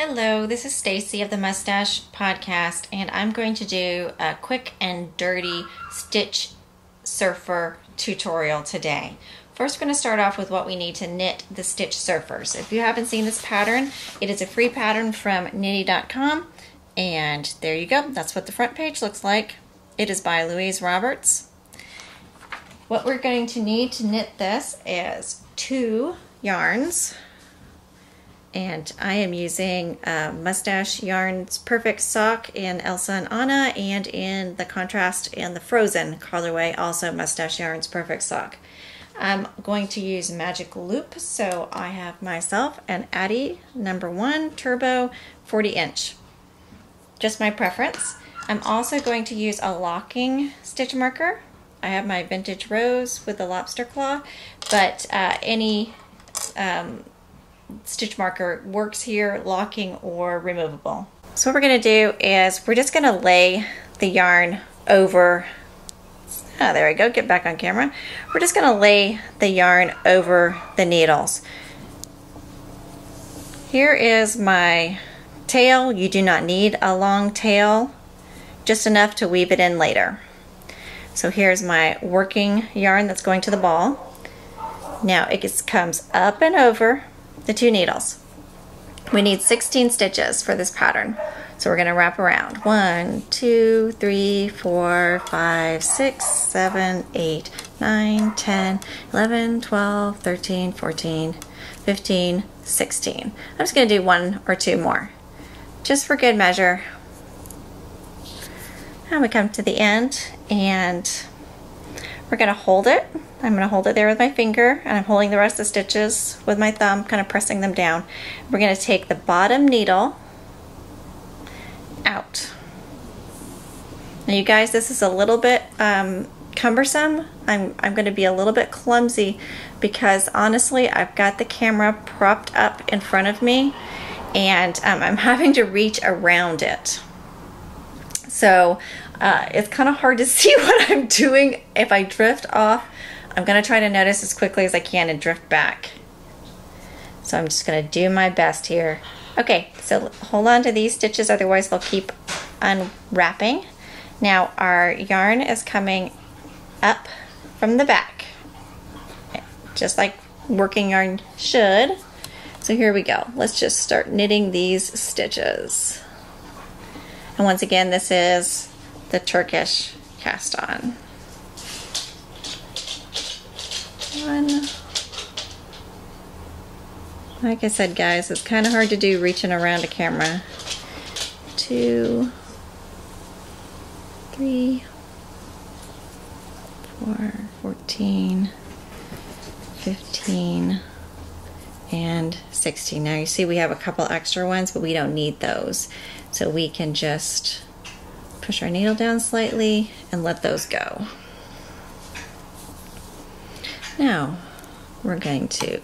Hello, this is Stacie of the Must Stash Podcast, and I'm going to do a quick and dirty stitch surfer tutorial today. First, we're going to start off with what we need to knit the stitch surfers. If you haven't seen this pattern, it is a free pattern from knitty.com, and there you go. That's what the front page looks like. It is by Louise Roberts. What we're going to need to knit this is two yarns and I am using uh, Must Stash Yarns Perfect Sock in Elsa and Anna and in the Contrast and the Frozen colorway also Must Stash Yarns Perfect Sock. I'm going to use Magic Loop so I have myself an Addi number one turbo 40 inch. Just my preference. I'm also going to use a locking stitch marker. I have my vintage rose with the lobster claw but uh, any um, stitch marker works here, locking or removable. So what we're going to do is we're just going to lay the yarn over, oh, there we go, get back on camera. We're just going to lay the yarn over the needles. Here is my tail. You do not need a long tail, just enough to weave it in later. So here's my working yarn that's going to the ball. Now it just comes up and over the two needles. We need 16 stitches for this pattern. So we're going to wrap around. 1, 2, 3, 4, 5, 6, 7, 8, 9, 10, 11, 12, 13, 14, 15, 16. I'm just going to do one or two more. Just for good measure. And we come to the end and we're to hold it I'm going to hold it there with my finger and I'm holding the rest of the stitches with my thumb, kind of pressing them down. We're going to take the bottom needle out. Now you guys, this is a little bit um, cumbersome. I'm, I'm going to be a little bit clumsy because honestly, I've got the camera propped up in front of me and um, I'm having to reach around it. So uh, it's kind of hard to see what I'm doing if I drift off I'm going to try to notice as quickly as I can and drift back. So I'm just going to do my best here. Okay, so hold on to these stitches, otherwise they'll keep unwrapping. Now our yarn is coming up from the back, just like working yarn should. So here we go. Let's just start knitting these stitches. And once again, this is the Turkish cast on. one. Like I said, guys, it's kind of hard to do reaching around a camera. Two, three, four, 14, 15, and 16. Now you see we have a couple extra ones, but we don't need those. So we can just push our needle down slightly and let those go. Now, we're going to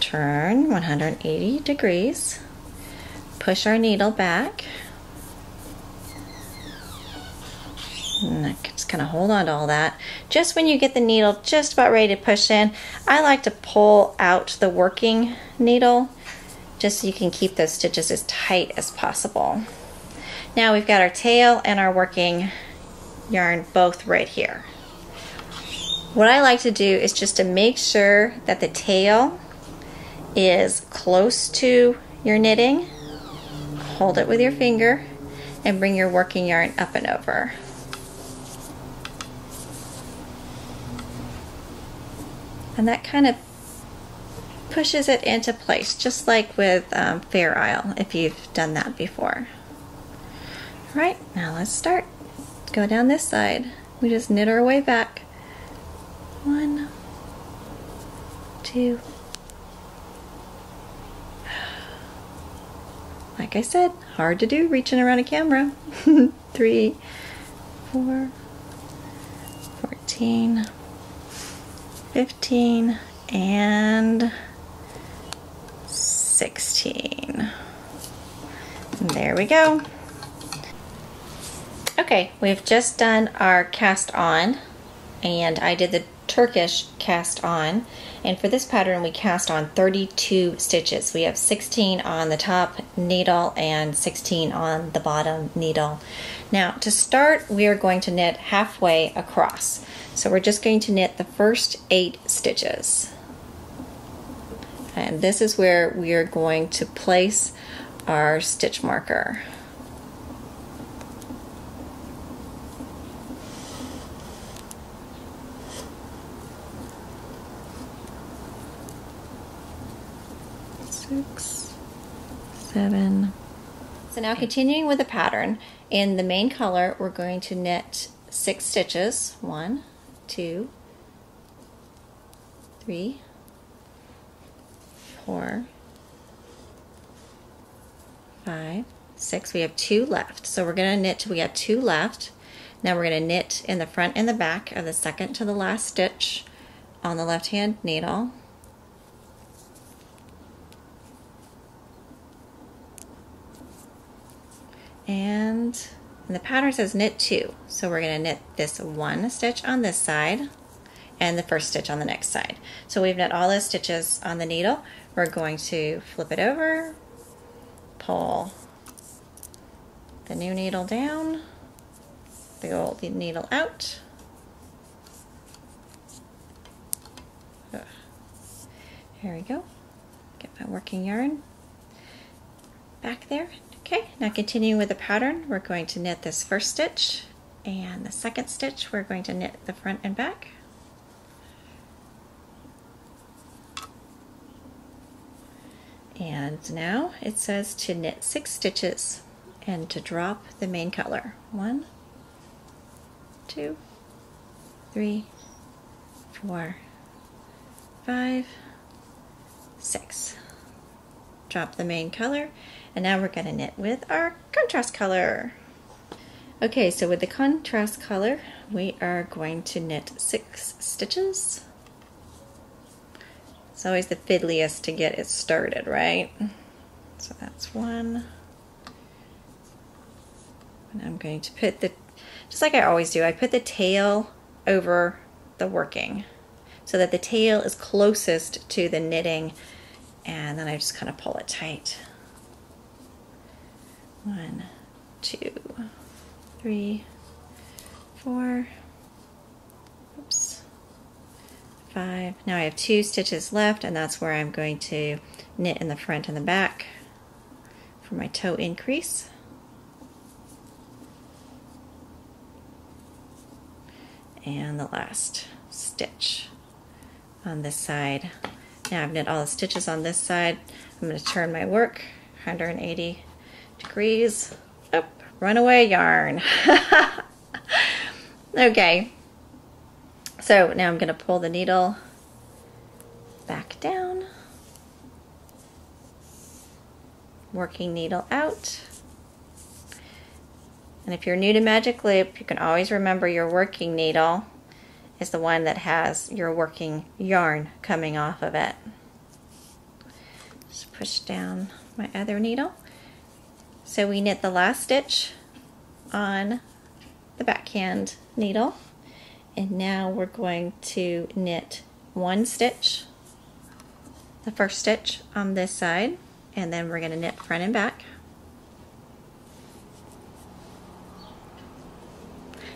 turn 180 degrees, push our needle back, and just kind of hold on to all that. Just when you get the needle just about ready to push in, I like to pull out the working needle just so you can keep those stitches as tight as possible. Now we've got our tail and our working yarn both right here. What I like to do is just to make sure that the tail is close to your knitting. Hold it with your finger and bring your working yarn up and over. And that kind of pushes it into place, just like with um, Fair Isle, if you've done that before. Right, now let's start. Go down this side. We just knit our way back. One, two. Like I said, hard to do reaching around a camera. Three, four, 14, 15, and 16. And there we go. Okay, we've just done our cast on and I did the Turkish cast on. And for this pattern, we cast on 32 stitches. We have 16 on the top needle and 16 on the bottom needle. Now, to start, we are going to knit halfway across. So we're just going to knit the first eight stitches. And this is where we are going to place our stitch marker. Six, seven. So now continuing with the pattern, in the main color, we're going to knit six stitches. One, two, three, four, five, six. We have two left. So we're going to knit till we have two left. Now we're going to knit in the front and the back of the second to the last stitch on the left hand needle. And, and the pattern says knit two. So we're going to knit this one stitch on this side and the first stitch on the next side. So we've knit all those stitches on the needle. We're going to flip it over, pull the new needle down, the old needle out. Here we go. Get my working yarn back there. Okay, now continuing with the pattern, we're going to knit this first stitch and the second stitch, we're going to knit the front and back. And now it says to knit six stitches and to drop the main color. One, two, three, four, five, six. Drop the main color and now we're going to knit with our contrast color. Okay, so with the contrast color, we are going to knit six stitches. It's always the fiddliest to get it started, right? So that's one. And I'm going to put the, just like I always do, I put the tail over the working so that the tail is closest to the knitting and then I just kind of pull it tight. One, two, three, four, oops, five. Now I have two stitches left and that's where I'm going to knit in the front and the back for my toe increase. And the last stitch on this side. Now I've knit all the stitches on this side. I'm going to turn my work 180 degrees. Oh, runaway yarn. okay. So now I'm going to pull the needle back down. Working needle out. And if you're new to Magic Loop, you can always remember your working needle is the one that has your working yarn coming off of it. Just push down my other needle. So we knit the last stitch on the backhand needle and now we're going to knit one stitch the first stitch on this side and then we're going to knit front and back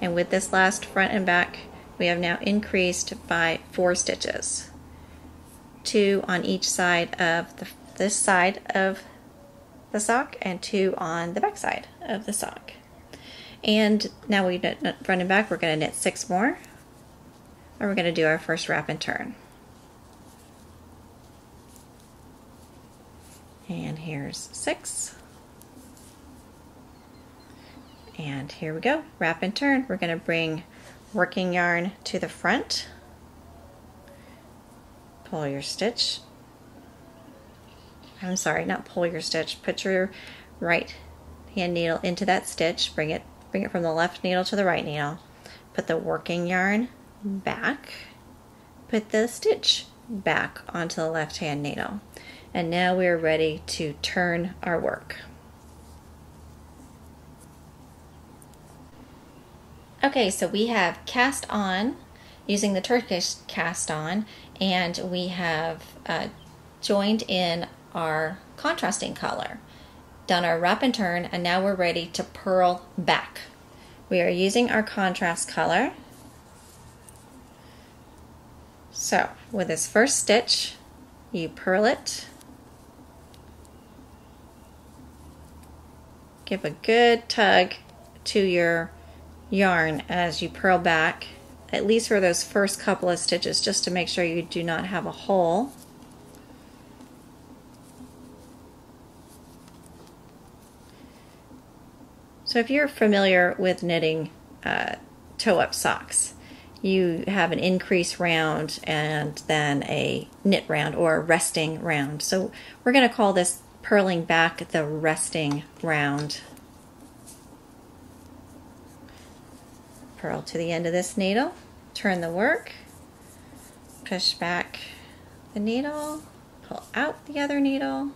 and with this last front and back we have now increased by four stitches two on each side of the, this side of the sock and two on the back side of the sock. And now we knit front and back, we're going to knit six more. and we're going to do our first wrap and turn. And here's six. And here we go, wrap and turn. We're going to bring working yarn to the front. Pull your stitch I'm sorry, not pull your stitch, put your right hand needle into that stitch, bring it, bring it from the left needle to the right needle, put the working yarn back, put the stitch back onto the left hand needle. And now we're ready to turn our work. Okay, so we have cast on using the Turkish cast on and we have uh, joined in our contrasting color, done our wrap and turn, and now we're ready to purl back. We are using our contrast color. So with this first stitch, you purl it, give a good tug to your yarn as you purl back at least for those first couple of stitches just to make sure you do not have a hole. So if you're familiar with knitting uh, toe-up socks, you have an increase round and then a knit round or a resting round. So we're going to call this purling back the resting round. Purl to the end of this needle, turn the work, push back the needle, pull out the other needle.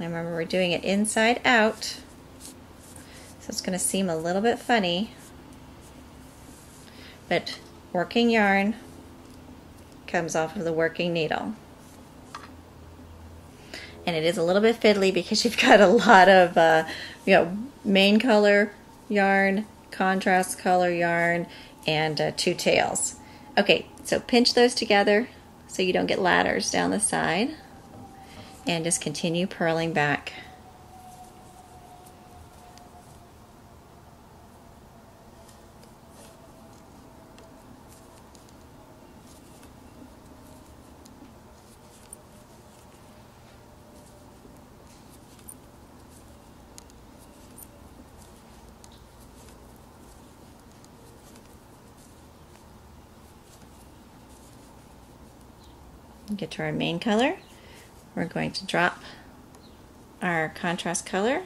I remember we're doing it inside out, so it's going to seem a little bit funny, but working yarn comes off of the working needle. And it is a little bit fiddly because you've got a lot of uh, you know main color yarn contrast color yarn and uh, two tails. Okay so pinch those together so you don't get ladders down the side. And just continue purling back get to our main color. We're going to drop our contrast color,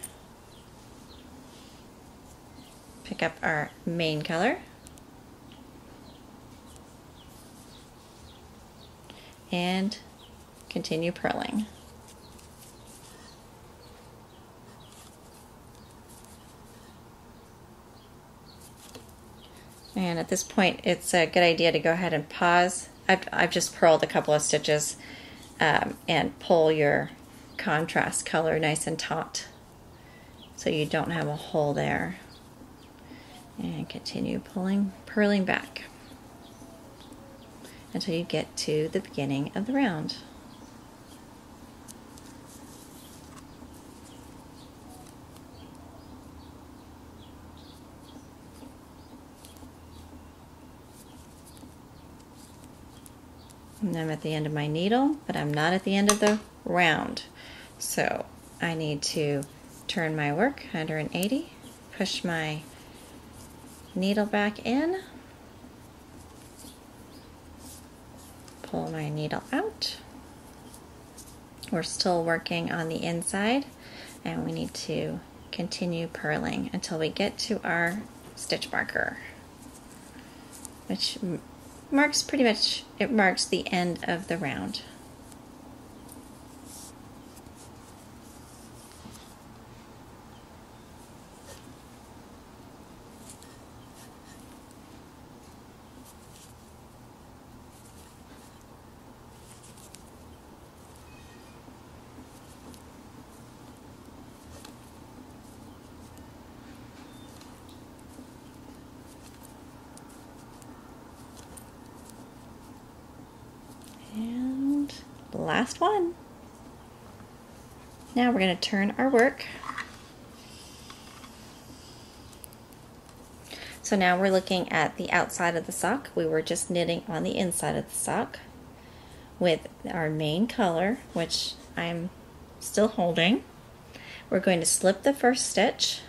pick up our main color, and continue purling. And at this point, it's a good idea to go ahead and pause I've, I've just purled a couple of stitches um, and pull your contrast color nice and taut so you don't have a hole there and continue pulling purling back until you get to the beginning of the round. And I'm at the end of my needle, but I'm not at the end of the round. So I need to turn my work 180, push my needle back in, pull my needle out. We're still working on the inside and we need to continue purling until we get to our stitch marker, which marks pretty much, it marks the end of the round. Last one. Now we're going to turn our work. So now we're looking at the outside of the sock. We were just knitting on the inside of the sock with our main color, which I'm still holding. We're going to slip the first stitch.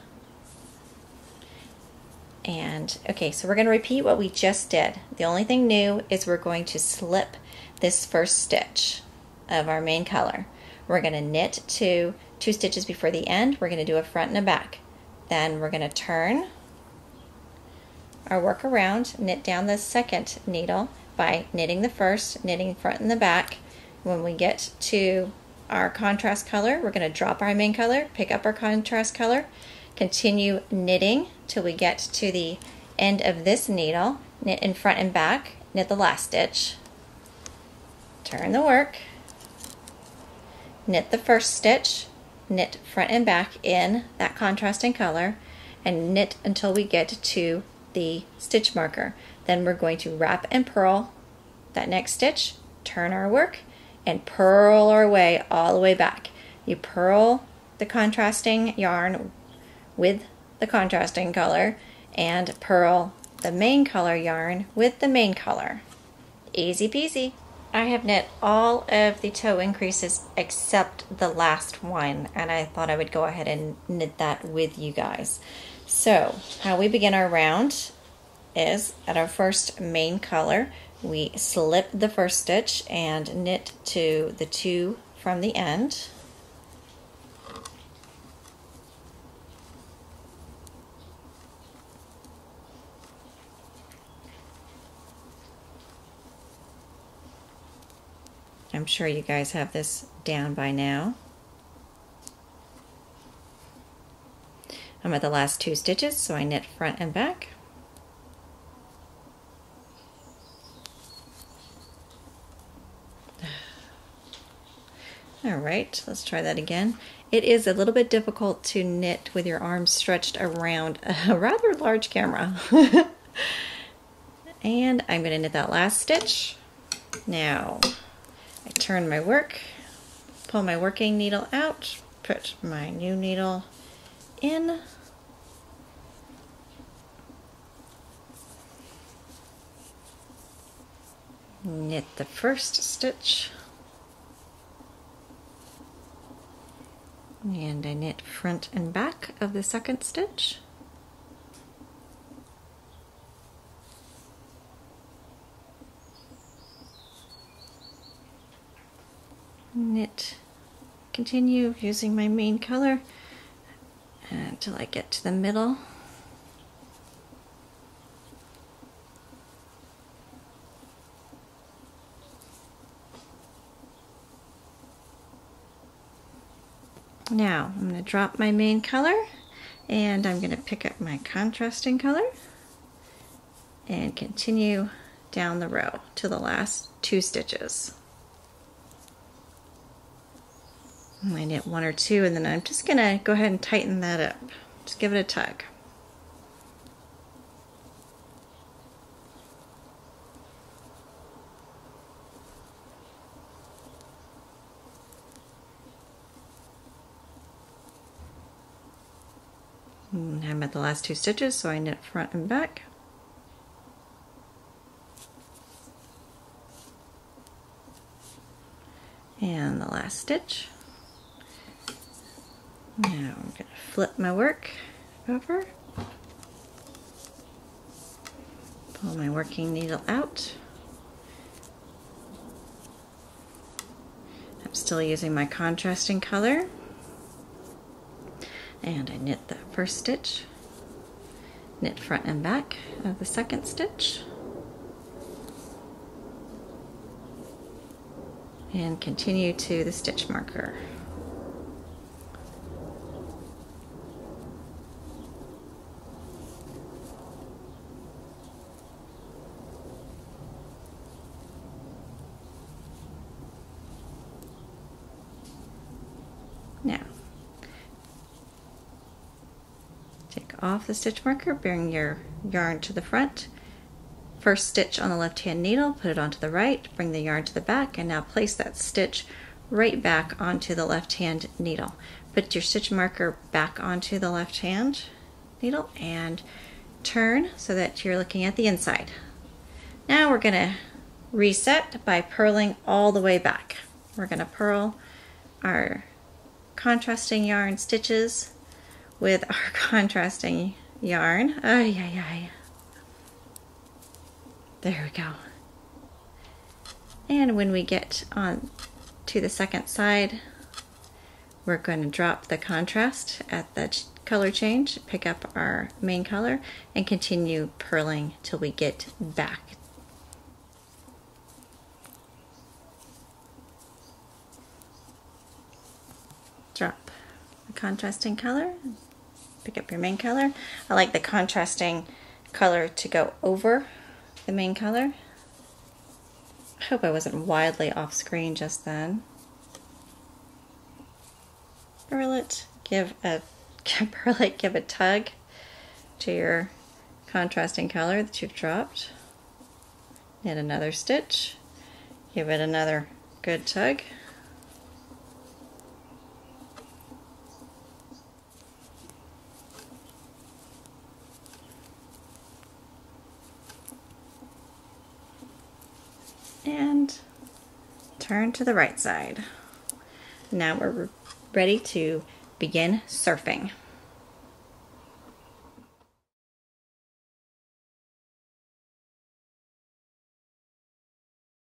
And okay, so we're going to repeat what we just did. The only thing new is we're going to slip this first stitch of our main color. We're going to knit to two stitches before the end. We're going to do a front and a back. Then we're going to turn our work around, knit down the second needle by knitting the first, knitting front and the back. When we get to our contrast color, we're going to drop our main color, pick up our contrast color, continue knitting till we get to the end of this needle, knit in front and back, knit the last stitch, turn the work, knit the first stitch, knit front and back in that contrasting color, and knit until we get to the stitch marker. Then we're going to wrap and purl that next stitch, turn our work, and purl our way all the way back. You purl the contrasting yarn with the contrasting color and purl the main color yarn with the main color. Easy peasy. I have knit all of the toe increases except the last one and I thought I would go ahead and knit that with you guys. So how we begin our round is at our first main color we slip the first stitch and knit to the two from the end I'm sure you guys have this down by now. I'm at the last two stitches, so I knit front and back. All right, let's try that again. It is a little bit difficult to knit with your arms stretched around a rather large camera. and I'm going to knit that last stitch. Now, turn my work, pull my working needle out, put my new needle in. Knit the first stitch. And I knit front and back of the second stitch. Knit continue using my main color until I get to the middle Now I'm going to drop my main color and I'm going to pick up my contrasting color and continue down the row to the last two stitches. I knit one or two and then I'm just going to go ahead and tighten that up. Just give it a tug. And I'm at the last two stitches so I knit front and back. And the last stitch. Now I'm going to flip my work over, pull my working needle out. I'm still using my contrasting color and I knit the first stitch, knit front and back of the second stitch, and continue to the stitch marker. Off the stitch marker, bring your yarn to the front. First stitch on the left hand needle, put it onto the right, bring the yarn to the back, and now place that stitch right back onto the left hand needle. Put your stitch marker back onto the left hand needle and turn so that you're looking at the inside. Now we're going to reset by purling all the way back. We're going to purl our contrasting yarn stitches with our contrasting yarn. Ay, ay, ay. There we go. And when we get on to the second side, we're going to drop the contrast at the color change, pick up our main color, and continue purling till we get back. Drop the contrasting color, pick up your main color. I like the contrasting color to go over the main color. I hope I wasn't wildly off screen just then. Purl it, give a purl it, give a tug to your contrasting color that you've dropped. Knit another stitch, give it another good tug. and turn to the right side. Now we're ready to begin surfing.